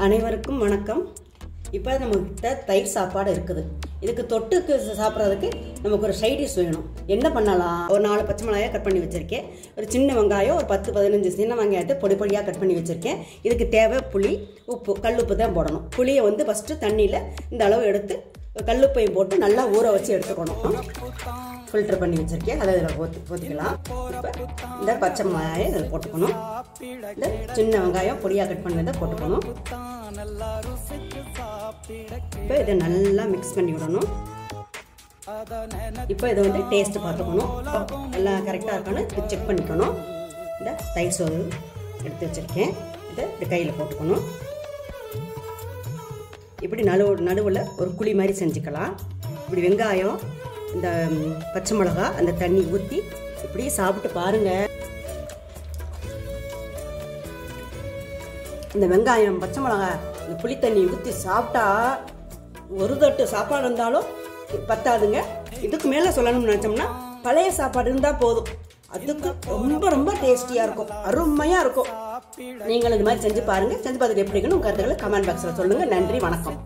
அனைவருக்கும் வணக்கம். இப்போ நம்மக்கிட்ட தயிர் சாப்பாடு இருக்குது. இதுக்கு தொட்டுக்கு சாப்பிட்றதுக்கு நமக்கு ஒரு சைடிஷ் வேணும். என்ன பண்ணலாம்? ஒரு நாலு பச்சை மிளகாயை கட் பண்ணி வச்சுருக்கேன். ஒரு சின்ன வெங்காயம் ஒரு பத்து பதினஞ்சு சின்ன வெங்காயத்தை பொடி பொடியாக கட் பண்ணி வச்சுருக்கேன். இதுக்கு தேவை புளி உப்பு கல்லுப்பு தான் போடணும். புளியை வந்து ஃபஸ்ட்டு தண்ணியில் இந்த அளவு எடுத்து கல்லுப்பையும் போட்டு நல்லா ஊற வச்சு எடுத்துக்கணும். ஃபில்டர் பண்ணி வச்சுருக்கேன். அதை இதில் ஊற்றி ஊற்றிக்கலாம் இந்த பச்சை மிளகாயை இதில் போட்டுக்கணும். இந்த சின்ன வெங்காயம் பொடியாக கட் பண்ணதை போட்டுக்கணும். இப்போ இதை நல்லா மிக்ஸ் பண்ணி விடணும். இப்போ இதை வந்து டேஸ்ட் பார்த்துக்கணும். எல்லாம் கரெக்டாக இருக்கான்னு செக் பண்ணிக்கணும். இந்த தயிர் சோறு எடுத்து வச்சுருக்கேன். இதை இப்படி கையில் போட்டுக்கணும். இப்படி நடுவு நடுவில் ஒரு குழி மாதிரி செஞ்சுக்கலாம். இப்படி வெங்காயம் இந்த பச்சை மிளகா அந்த தண்ணி ஊற்றி இப்படி சாப்பிட்டு பாருங்கள் இந்த வெங்காயம் பச்சை மிளகாய் இந்த புளி தண்ணி ஊற்றி சாப்பிட்டா ஒரு தட்டு சாப்பாடு இருந்தாலும் பத்தாதுங்க. இதுக்கு மேலே சொல்லணும்னு நினச்சோம்னா பழைய சாப்பாடு இருந்தால் போதும். அதுக்கு ரொம்ப ரொம்ப டேஸ்டியாக இருக்கும். அருமையாக இருக்கும். நீங்களும் இந்த மாதிரி செஞ்சு பாருங்கள் செஞ்சு பார்த்துட்டு எப்படி இருக்கணும் உங்கள் கருத்துக்களை கமெண்ட் பாக்ஸில் சொல்லுங்கள் நன்றி வணக்கம்.